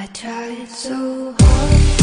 I tried so hard